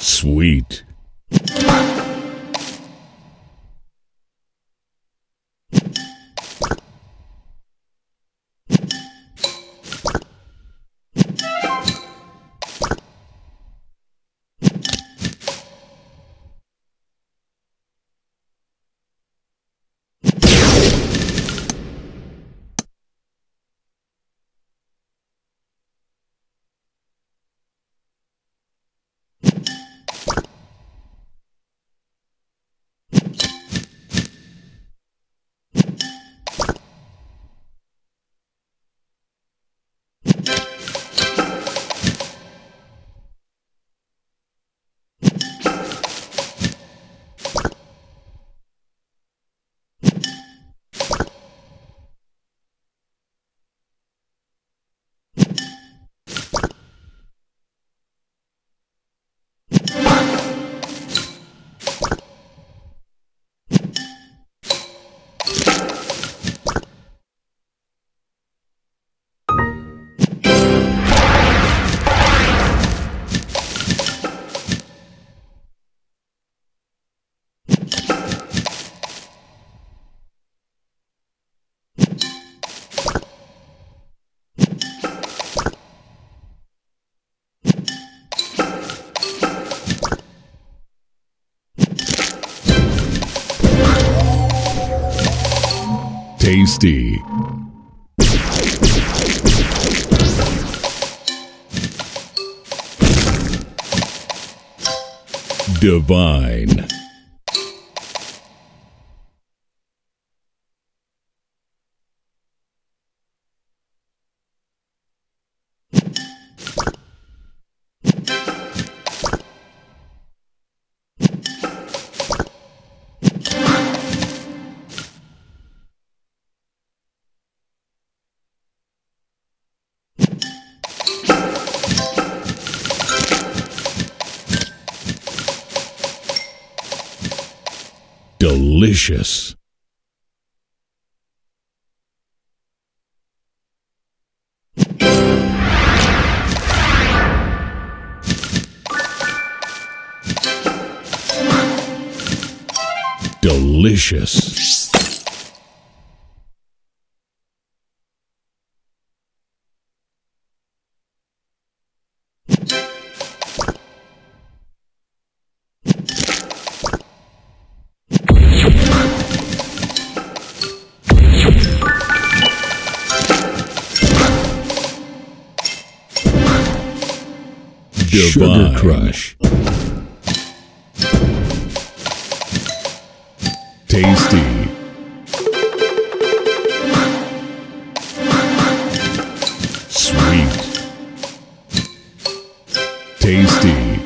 Sweet. Tasty. Divine. Delicious. Delicious. Sugar Divine. Crush. Tasty. Sweet. Tasty.